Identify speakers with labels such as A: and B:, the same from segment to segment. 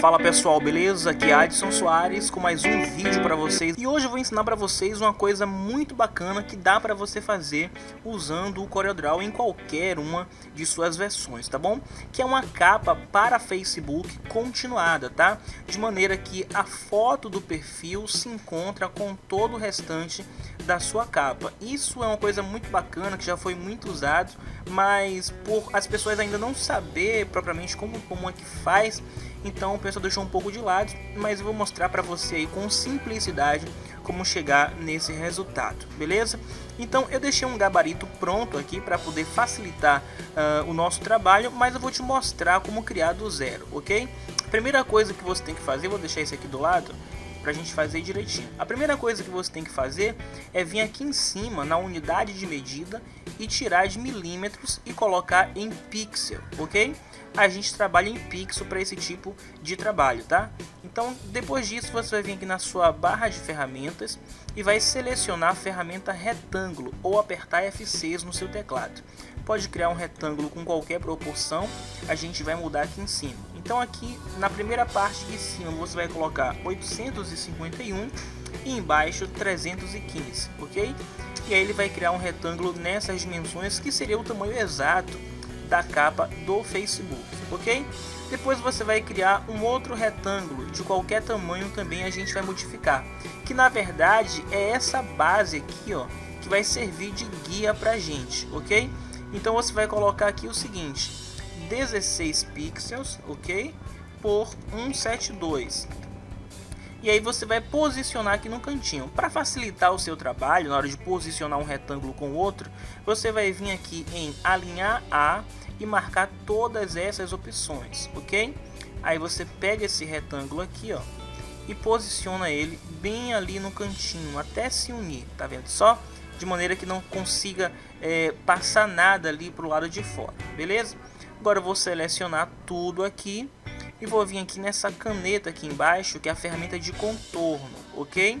A: Fala pessoal, beleza? Aqui é Adson Soares com mais um vídeo para vocês e hoje eu vou ensinar para vocês uma coisa muito bacana que dá para você fazer usando o CorelDRAW em qualquer uma de suas versões, tá bom? Que é uma capa para Facebook continuada, tá? De maneira que a foto do perfil se encontra com todo o restante da sua capa. Isso é uma coisa muito bacana que já foi muito usado, mas por as pessoas ainda não saber propriamente como, como é que faz, então o pessoal deixou um pouco de lado, mas eu vou mostrar para você aí com simplicidade como chegar nesse resultado, beleza? Então eu deixei um gabarito pronto aqui para poder facilitar uh, o nosso trabalho, mas eu vou te mostrar como criar do zero, ok? Primeira coisa que você tem que fazer, vou deixar esse aqui do lado, para a gente fazer direitinho. A primeira coisa que você tem que fazer é vir aqui em cima na unidade de medida e tirar de milímetros e colocar em pixel, ok? A gente trabalha em pixel para esse tipo de trabalho, tá? Então, depois disso, você vai vir aqui na sua barra de ferramentas e vai selecionar a ferramenta retângulo ou apertar F6 no seu teclado. Pode criar um retângulo com qualquer proporção, a gente vai mudar aqui em cima. Então aqui na primeira parte de cima você vai colocar 851 e embaixo 315, ok? E aí ele vai criar um retângulo nessas dimensões que seria o tamanho exato da capa do Facebook, ok? Depois você vai criar um outro retângulo de qualquer tamanho também a gente vai modificar, que na verdade é essa base aqui, ó, que vai servir de guia pra gente, ok? Então você vai colocar aqui o seguinte, 16 pixels, ok? Por 172. E aí você vai posicionar aqui no cantinho. Para facilitar o seu trabalho, na hora de posicionar um retângulo com o outro, você vai vir aqui em alinhar a e marcar todas essas opções, ok? Aí você pega esse retângulo aqui, ó, e posiciona ele bem ali no cantinho, até se unir, tá vendo só? De maneira que não consiga é, passar nada ali para o lado de fora, beleza? Agora eu vou selecionar tudo aqui e vou vir aqui nessa caneta aqui embaixo, que é a ferramenta de contorno, ok?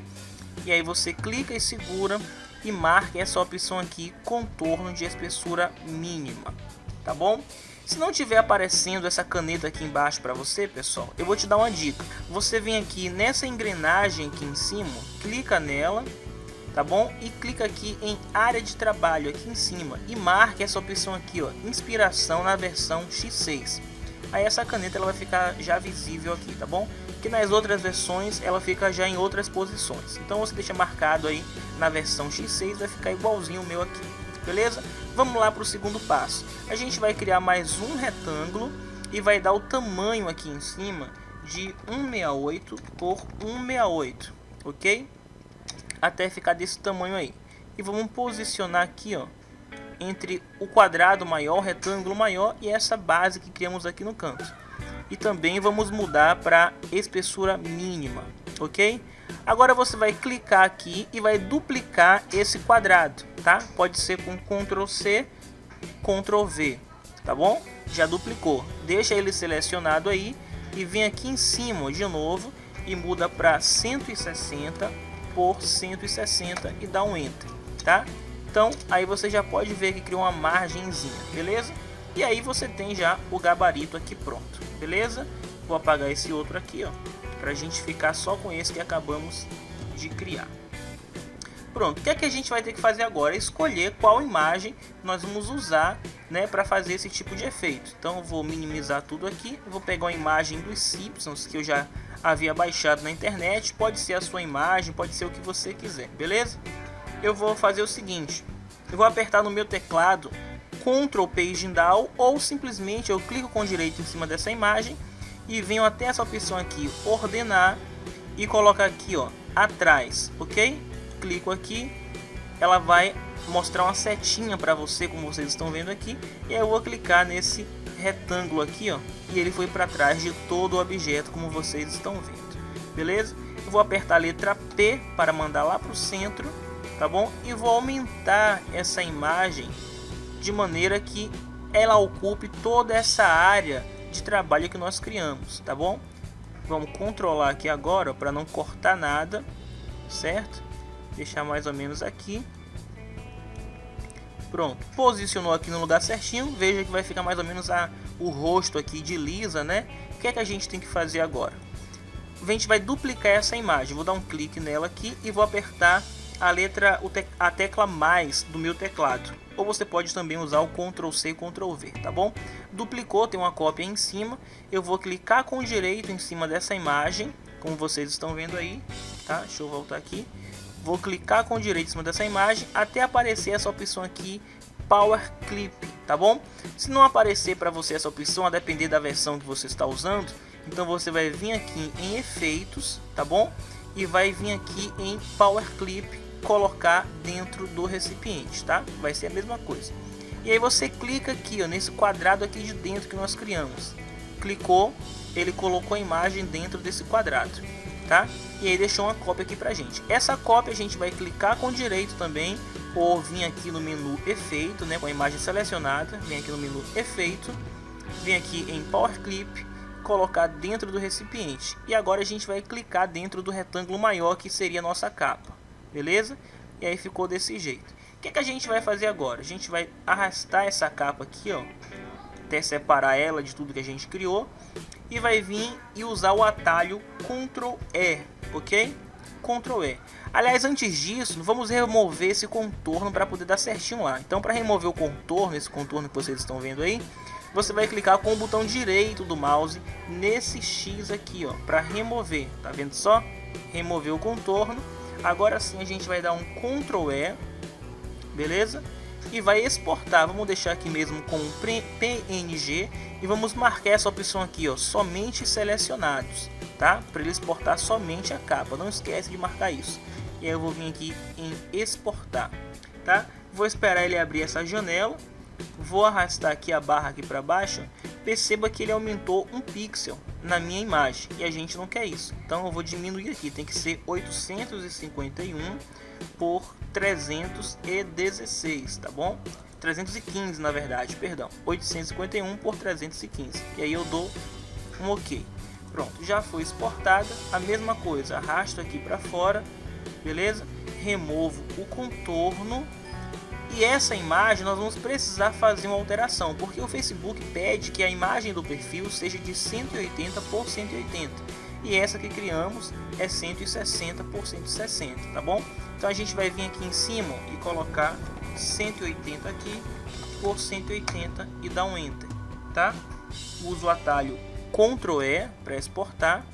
A: E aí você clica e segura e marca essa opção aqui, contorno de espessura mínima, tá bom? Se não tiver aparecendo essa caneta aqui embaixo para você, pessoal, eu vou te dar uma dica. Você vem aqui nessa engrenagem aqui em cima, clica nela tá bom? E clica aqui em área de trabalho aqui em cima e marque essa opção aqui, ó, inspiração na versão X6. Aí essa caneta ela vai ficar já visível aqui, tá bom? Que nas outras versões ela fica já em outras posições. Então você deixa marcado aí na versão X6 vai ficar igualzinho o meu aqui, beleza? Vamos lá para o segundo passo. A gente vai criar mais um retângulo e vai dar o tamanho aqui em cima de 168 por 168, ok? até ficar desse tamanho aí. E vamos posicionar aqui, ó, entre o quadrado maior, o retângulo maior e essa base que criamos aqui no canto. E também vamos mudar para espessura mínima, ok? Agora você vai clicar aqui e vai duplicar esse quadrado, tá? Pode ser com Ctrl C, Ctrl V, tá bom? Já duplicou. Deixa ele selecionado aí e vem aqui em cima de novo e muda para 160 por 160 e dá um enter, tá? Então aí você já pode ver que criou uma margenzinha, beleza? E aí você tem já o gabarito aqui pronto, beleza? Vou apagar esse outro aqui, ó, pra gente ficar só com esse que acabamos de criar. Pronto, o que é que a gente vai ter que fazer agora? Escolher qual imagem nós vamos usar né, para fazer esse tipo de efeito. Então vou minimizar tudo aqui, vou pegar uma imagem dos Simpsons que eu já havia baixado na internet, pode ser a sua imagem, pode ser o que você quiser, beleza? Eu vou fazer o seguinte, eu vou apertar no meu teclado Ctrl Page Down ou simplesmente eu clico com direito em cima dessa imagem e venho até essa opção aqui, ordenar e colocar aqui ó, atrás, ok? Clico aqui, ela vai mostrar uma setinha para você, como vocês estão vendo aqui, e eu vou clicar nesse retângulo aqui, ó, e ele foi para trás de todo o objeto, como vocês estão vendo. Beleza? Eu vou apertar a letra P para mandar lá para o centro, tá bom? E vou aumentar essa imagem de maneira que ela ocupe toda essa área de trabalho que nós criamos, tá bom? Vamos controlar aqui agora para não cortar nada, certo? Deixar mais ou menos aqui. Pronto, posicionou aqui no lugar certinho, veja que vai ficar mais ou menos a o rosto aqui de Lisa, né? O que é que a gente tem que fazer agora? A gente vai duplicar essa imagem. Vou dar um clique nela aqui e vou apertar a letra, a tecla mais do meu teclado. Ou você pode também usar o Ctrl C, Ctrl V, tá bom? Duplicou, tem uma cópia em cima. Eu vou clicar com o direito em cima dessa imagem, como vocês estão vendo aí, tá? Deixa eu voltar aqui. Vou clicar com o direito em cima dessa imagem até aparecer essa opção aqui, Power Clip, tá bom? Se não aparecer para você essa opção, a depender da versão que você está usando, então você vai vir aqui em efeitos, tá bom? E vai vir aqui em Power Clip, colocar dentro do recipiente, tá? Vai ser a mesma coisa. E aí você clica aqui, ó, nesse quadrado aqui de dentro que nós criamos. Clicou, ele colocou a imagem dentro desse quadrado, tá? E aí deixou uma cópia aqui pra gente. Essa cópia a gente vai clicar com direito também ou vir aqui no menu efeito, né, com a imagem selecionada, vem aqui no menu efeito, vem aqui em Power Clip, colocar dentro do recipiente. E agora a gente vai clicar dentro do retângulo maior que seria a nossa capa, beleza? E aí ficou desse jeito. O que, que a gente vai fazer agora? A gente vai arrastar essa capa aqui, ó, até separar ela de tudo que a gente criou e vai vir e usar o atalho Ctrl E, ok? Ctrl E. Aliás, antes disso, vamos remover esse contorno para poder dar certinho lá. Então, para remover o contorno, esse contorno que vocês estão vendo aí, você vai clicar com o botão direito do mouse nesse X aqui, ó, para remover. Tá vendo só? Remover o contorno. Agora sim a gente vai dar um Ctrl E, beleza? E vai exportar. Vamos deixar aqui mesmo com PNG e vamos marcar essa opção aqui, ó, somente selecionados tá? Para ele exportar somente a capa. Não esquece de marcar isso. E aí eu vou vir aqui em exportar, tá? Vou esperar ele abrir essa janela. Vou arrastar aqui a barra aqui para baixo. Perceba que ele aumentou um pixel na minha imagem e a gente não quer isso. Então eu vou diminuir aqui, tem que ser 851 por 316, tá bom? 315 na verdade, perdão. 851 por 315. E aí eu dou um OK. Pronto, já foi exportada. A mesma coisa, arrasto aqui para fora, beleza? Removo o contorno. E essa imagem nós vamos precisar fazer uma alteração, porque o Facebook pede que a imagem do perfil seja de 180 por 180. E essa que criamos é 160 por 160, tá bom? Então a gente vai vir aqui em cima e colocar 180 aqui por 180 e dar um enter, tá? Uso o atalho Ctrl E para exportar.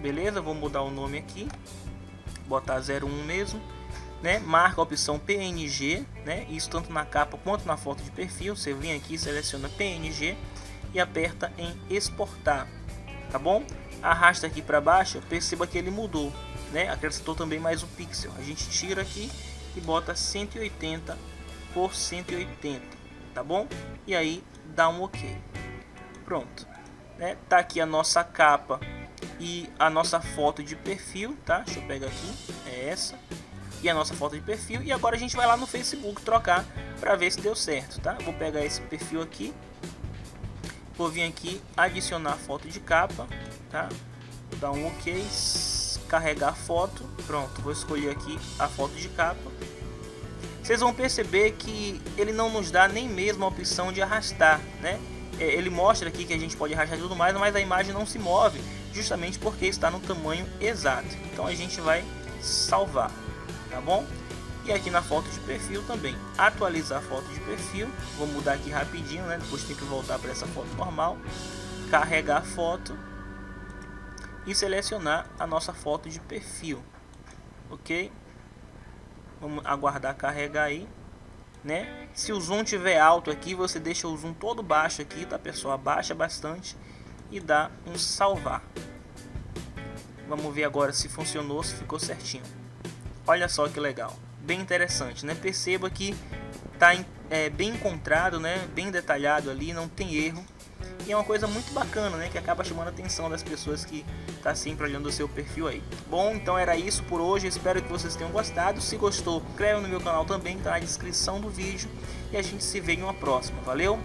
A: Beleza? Vou mudar o nome aqui. Botar 01 mesmo. Né? Marca a opção PNG, né? Isso tanto na capa quanto na foto de perfil. Você vem aqui, seleciona PNG e aperta em exportar, tá bom? Arrasta aqui para baixo, perceba que ele mudou, né? Acrescentou também mais um pixel. A gente tira aqui e bota 180 por 180, tá bom? E aí dá um OK. Pronto né? Tá aqui a nossa capa e a nossa foto de perfil, tá? Deixa eu pegar aqui, é essa. E a nossa foto de perfil. E agora a gente vai lá no Facebook trocar para ver se deu certo, tá? Vou pegar esse perfil aqui. Vou vir aqui adicionar foto de capa, tá? Vou dar um OK, carregar foto. Pronto, vou escolher aqui a foto de capa. Vocês vão perceber que ele não nos dá nem mesmo a opção de arrastar, né? É, ele mostra aqui que a gente pode rachar tudo mais, mas a imagem não se move, justamente porque está no tamanho exato. Então a gente vai salvar, tá bom? E aqui na foto de perfil também, atualizar a foto de perfil, vou mudar aqui rapidinho, né? Depois tem que voltar para essa foto normal, carregar a foto e selecionar a nossa foto de perfil, ok? Vamos aguardar carregar aí né? Se o zoom tiver alto aqui, você deixa o zoom todo baixo aqui, tá pessoal? Abaixa bastante e dá um salvar. Vamos ver agora se funcionou, se ficou certinho. Olha só que legal, bem interessante, né? Perceba que tá é, bem encontrado, né? Bem detalhado ali, não tem erro. E é uma coisa muito bacana, né? Que acaba chamando a atenção das pessoas que tá sempre olhando o seu perfil aí. Bom, então era isso por hoje. Espero que vocês tenham gostado. Se gostou, inscreve no meu canal também, tá na descrição do vídeo. E a gente se vê em uma próxima. Valeu?